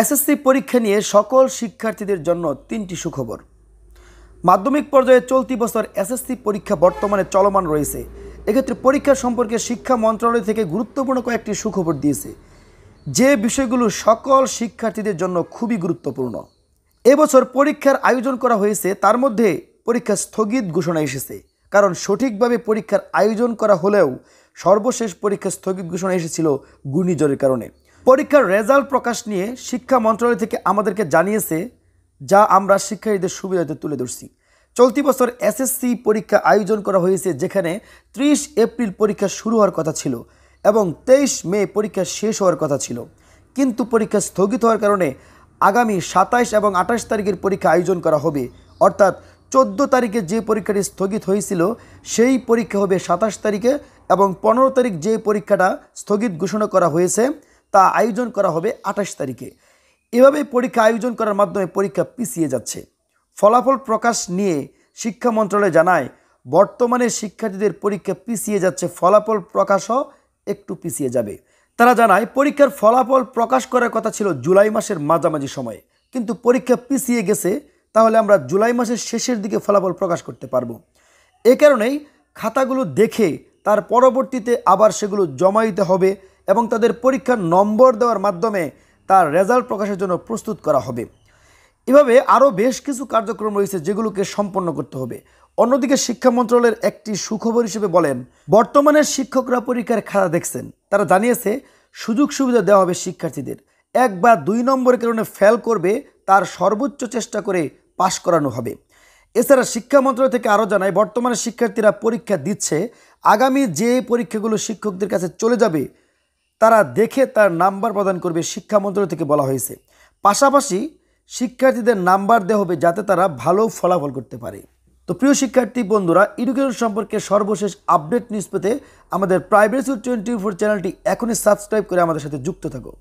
SSC পরীক্ষা নিয়ে সকল শিক্ষার্থীদের জন্য তিনটি সুখবর। মাধ্যমিক পর্যায়ে চলতি বছর এসএসসি পরীক্ষা বর্তমানে চলমান রয়েছে। এক্ষেত্রে পরীক্ষা সম্পর্কে শিক্ষা মন্ত্রণালয় থেকে গুরুত্বপূর্ণ কয়েকটি সুখবর দিয়েছে। যে বিষয়গুলো সকল শিক্ষার্থীদের জন্য খুবই গুরুত্বপূর্ণ। এবছর পরীক্ষার আয়োজন করা হয়েছে, তার মধ্যে পরীক্ষা স্থগিত ঘোষণা এসেছে। কারণ সঠিকভাবে পরীক্ষার আয়োজন করা হলেও সর্বশেষ পরীক্ষা স্থগিত ঘোষণা এসেছিল ঘূর্ণিঝড়ের কারণে। পরীক্ষার রেজাল্ট প্রকাশ নিয়ে শিক্ষা মন্ত্রণালয় থেকে আমাদেরকে জানিয়েছে, যা আমরা শিক্ষার্থীদের সুবিধাতে তুলে ধরছি। চলতি বছর এসএসসি পরীক্ষা আয়োজন করা হয়েছে, যেখানে ত্রিশ এপ্রিল পরীক্ষা শুরু হওয়ার কথা ছিল এবং তেইশ মে পরীক্ষা শেষ হওয়ার কথা ছিল। কিন্তু পরীক্ষা স্থগিত হওয়ার কারণে আগামী সাতাইশ এবং আঠাশ তারিখের পরীক্ষা আয়োজন করা হবে। অর্থাৎ চোদ্দ তারিখে যে পরীক্ষাটি স্থগিত হয়েছিল, সেই পরীক্ষা হবে সাতাশ তারিখে এবং পনেরো তারিখ যে পরীক্ষাটা স্থগিত ঘোষণা করা হয়েছে তা আয়োজন করা হবে আঠাশ তারিখে। এভাবে পরীক্ষা আয়োজন করার মাধ্যমে পরীক্ষা পিছিয়ে যাচ্ছে। ফলাফল প্রকাশ নিয়ে শিক্ষা মন্ত্রণালয় জানায়, বর্তমানে শিক্ষার্থীদের পরীক্ষা পিছিয়ে যাচ্ছে, ফলাফল প্রকাশও একটু পিছিয়ে যাবে। তারা জানায়, পরীক্ষার ফলাফল প্রকাশ করার কথা ছিল জুলাই মাসের মাঝামাঝি সময়ে। কিন্তু পরীক্ষা পিছিয়ে গেছে, তাহলে আমরা জুলাই মাসের শেষের দিকে ফলাফল প্রকাশ করতে পারব। এ কারণেই খাতাগুলো দেখে তার পরবর্তীতে আবার সেগুলো জমা দিতে হবে। এবং তাদের পরীক্ষার নম্বর দেওয়ার মাধ্যমে তার রেজাল্ট প্রকাশের জন্য প্রস্তুত করা হবে। এভাবে আরও বেশ কিছু কার্যক্রম রয়েছে যেগুলোকে সম্পন্ন করতে হবে। অন্যদিকে শিক্ষা মন্ত্রণালয়ের একটি সুখবর হিসেবে বলেন, বর্তমানে শিক্ষকরা পরীক্ষার খাতা দেখছেন। তারা জানিয়েছে, সুযোগ সুবিধা দেওয়া হবে শিক্ষার্থীদের। এক বা দুই নম্বরের কারণে ফেল করবে, তার সর্বোচ্চ চেষ্টা করে পাশ করানো হবে। এছাড়া শিক্ষা মন্ত্রণালয় থেকে আরও জানায়, বর্তমানে শিক্ষার্থীরা পরীক্ষা দিচ্ছে। আগামী যে পরীক্ষাগুলো শিক্ষকদের কাছে চলে যাবে তারা দেখে তার নাম্বার প্রদান করবে শিক্ষা মন্ত্রণালয় থেকে বলা হয়েছে। পাশাপাশি শিক্ষার্থীদের নাম্বার দেওয়া হবে যাতে তারা ভালো ফলাফল করতে পারে। তো প্রিয় শিক্ষার্থী বন্ধুরা এডুকেশন সম্পর্কে সর্বশেষ আপডেট নিউজ পেতে আমাদের প্রাইভেসি টোয়েন্টি ফোর চ্যানেলটি এখনই সাবস্ক্রাইব করে আমাদের সাথে যুক্ত থাকো।